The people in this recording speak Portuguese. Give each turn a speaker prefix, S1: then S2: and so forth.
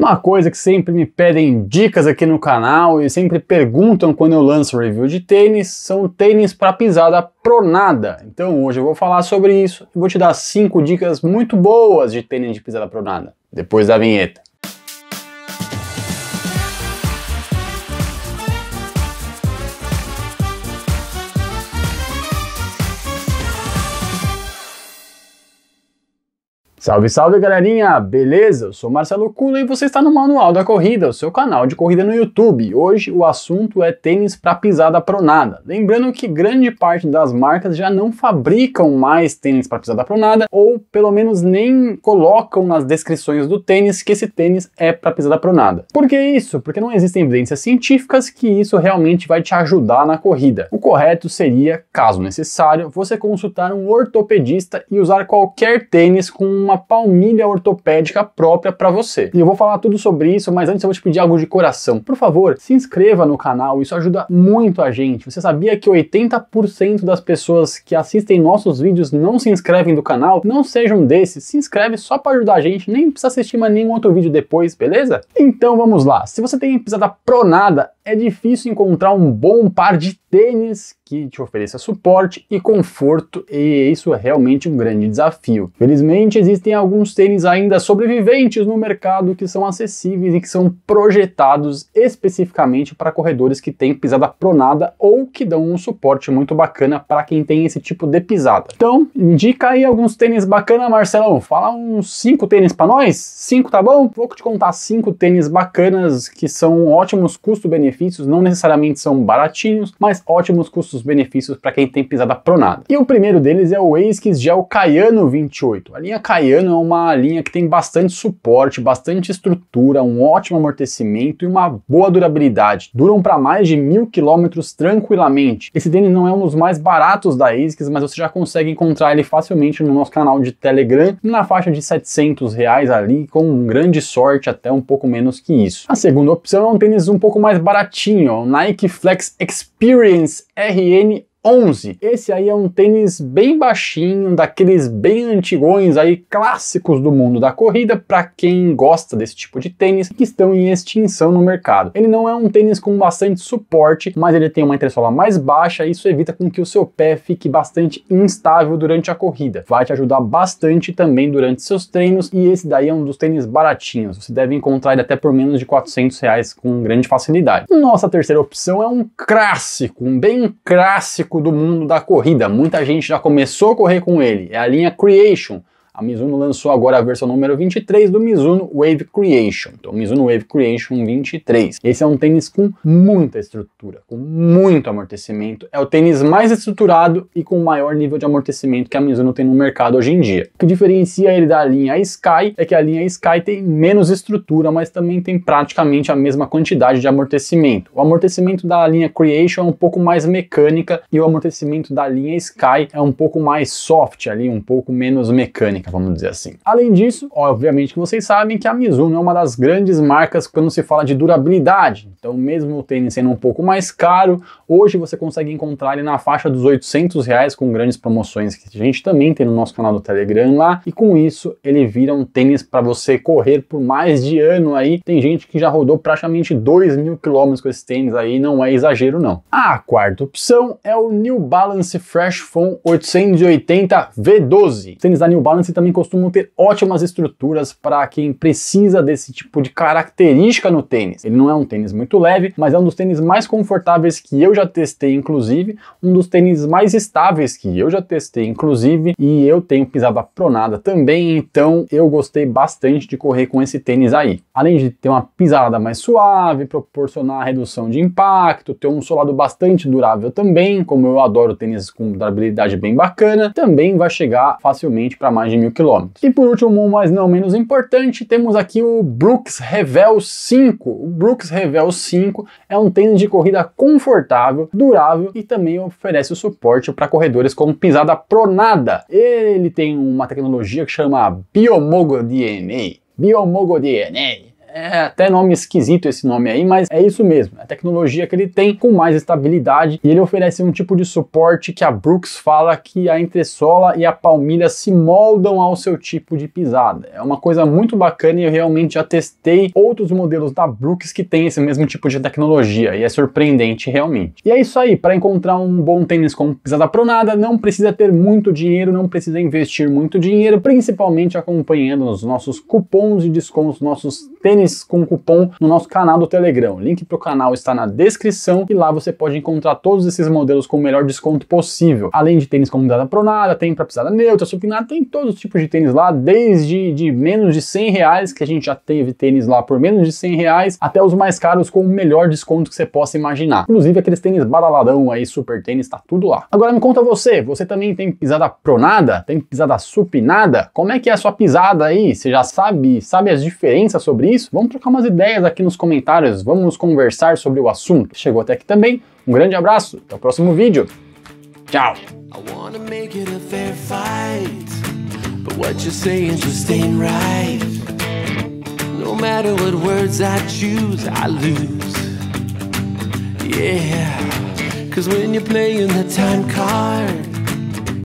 S1: Uma coisa que sempre me pedem dicas aqui no canal e sempre perguntam quando eu lanço review de tênis são tênis para pisada pronada. Então hoje eu vou falar sobre isso e vou te dar 5 dicas muito boas de tênis de pisada pronada. Depois da vinheta. Salve, salve galerinha! Beleza? Eu sou Marcelo Kula e você está no Manual da Corrida, o seu canal de corrida no YouTube. Hoje o assunto é tênis para pisada pronada. Lembrando que grande parte das marcas já não fabricam mais tênis para pisada pronada ou pelo menos nem colocam nas descrições do tênis que esse tênis é para pisada pronada. Por que isso? Porque não existem evidências científicas que isso realmente vai te ajudar na corrida. O correto seria, caso necessário, você consultar um ortopedista e usar qualquer tênis com uma uma palmilha ortopédica própria para você. E eu vou falar tudo sobre isso, mas antes eu vou te pedir algo de coração. Por favor, se inscreva no canal, isso ajuda muito a gente. Você sabia que 80% das pessoas que assistem nossos vídeos não se inscrevem no canal? Não sejam desses, se inscreve só para ajudar a gente, nem precisa assistir mais nenhum outro vídeo depois, beleza? Então vamos lá. Se você tem pisada pronada, é difícil encontrar um bom par de tênis que te ofereça suporte e conforto, e isso é realmente um grande desafio. Felizmente, existem alguns tênis ainda sobreviventes no mercado que são acessíveis e que são projetados especificamente para corredores que têm pisada pronada ou que dão um suporte muito bacana para quem tem esse tipo de pisada. Então, indica aí alguns tênis bacana, Marcelão. Fala uns 5 tênis para nós? 5 tá bom? Vou te contar 5 tênis bacanas que são ótimos custo-benefícios, não necessariamente são baratinhos, mas ótimos custos-benefícios para quem tem pisada pronada. E o primeiro deles é o ASICS Gel Cayano 28. A linha Cayano é uma linha que tem bastante suporte, bastante estrutura, um ótimo amortecimento e uma boa durabilidade. Duram para mais de mil quilômetros tranquilamente. Esse tênis não é um dos mais baratos da ASICS, mas você já consegue encontrar ele facilmente no nosso canal de Telegram, na faixa de 700 reais ali, com grande sorte, até um pouco menos que isso. A segunda opção é um tênis um pouco mais baratinho, o Nike Flex Experience Experience RN 11. Esse aí é um tênis bem baixinho, daqueles bem antigões aí, clássicos do mundo da corrida, para quem gosta desse tipo de tênis, que estão em extinção no mercado. Ele não é um tênis com bastante suporte, mas ele tem uma entressola mais baixa, e isso evita com que o seu pé fique bastante instável durante a corrida. Vai te ajudar bastante também durante seus treinos, e esse daí é um dos tênis baratinhos. Você deve encontrar ele até por menos de 400 reais com grande facilidade. Nossa terceira opção é um clássico, um bem clássico do mundo da corrida. Muita gente já começou a correr com ele. É a linha Creation, a Mizuno lançou agora a versão número 23 do Mizuno Wave Creation. Então, Mizuno Wave Creation 23. Esse é um tênis com muita estrutura, com muito amortecimento. É o tênis mais estruturado e com maior nível de amortecimento que a Mizuno tem no mercado hoje em dia. O que diferencia ele da linha Sky é que a linha Sky tem menos estrutura, mas também tem praticamente a mesma quantidade de amortecimento. O amortecimento da linha Creation é um pouco mais mecânica e o amortecimento da linha Sky é um pouco mais soft ali, um pouco menos mecânica vamos dizer assim. Além disso, obviamente que vocês sabem que a Mizuno é uma das grandes marcas quando se fala de durabilidade. Então, mesmo o tênis sendo um pouco mais caro, hoje você consegue encontrar ele na faixa dos 800 reais com grandes promoções que a gente também tem no nosso canal do Telegram lá. E com isso, ele vira um tênis para você correr por mais de ano aí. Tem gente que já rodou praticamente 2 mil quilômetros com esse tênis aí, não é exagero não. A quarta opção é o New Balance Fresh Foam 880 V12. Tênis da New Balance também costumam ter ótimas estruturas para quem precisa desse tipo de característica no tênis. Ele não é um tênis muito leve, mas é um dos tênis mais confortáveis que eu já testei, inclusive, um dos tênis mais estáveis que eu já testei, inclusive, e eu tenho pisada pronada também, então eu gostei bastante de correr com esse tênis aí. Além de ter uma pisada mais suave, proporcionar redução de impacto, ter um solado bastante durável também, como eu adoro tênis com durabilidade bem bacana, também vai chegar facilmente para mais de mil quilômetros. E por último, mas não menos importante, temos aqui o Brooks Revel 5. O Brooks Revel 5 é um tênis de corrida confortável, durável e também oferece o suporte para corredores com pisada pronada. Ele tem uma tecnologia que chama Biomogo DNA. Biomogo DNA É até nome esquisito esse nome aí, mas é isso mesmo. É a tecnologia que ele tem com mais estabilidade e ele oferece um tipo de suporte que a Brooks fala que a entressola e a palmilha se moldam ao seu tipo de pisada. É uma coisa muito bacana e eu realmente já testei outros modelos da Brooks que tem esse mesmo tipo de tecnologia e é surpreendente realmente. E é isso aí, para encontrar um bom tênis com pisada pronada, não precisa ter muito dinheiro, não precisa investir muito dinheiro, principalmente acompanhando os nossos cupons de descontos, nossos tênis com cupom no nosso canal do Telegram. O link para o canal está na descrição e lá você pode encontrar todos esses modelos com o melhor desconto possível. Além de tênis com pisada pronada, tem para pisada neutra, supinada, tem todos os tipos de tênis lá, desde de menos de 100 reais, que a gente já teve tênis lá por menos de 100 reais, até os mais caros com o melhor desconto que você possa imaginar. Inclusive aqueles tênis badaladão aí, super tênis, tá tudo lá. Agora me conta você, você também tem pisada pronada? Tem pisada supinada? Como é que é a sua pisada aí? Você já sabe, sabe as diferenças sobre isso? Vamos trocar umas ideias aqui nos comentários, vamos conversar sobre o assunto. Chegou até aqui também, um grande abraço, até o próximo vídeo. Tchau! No matter what words I choose, I lose. Yeah, cause when you're playing the time card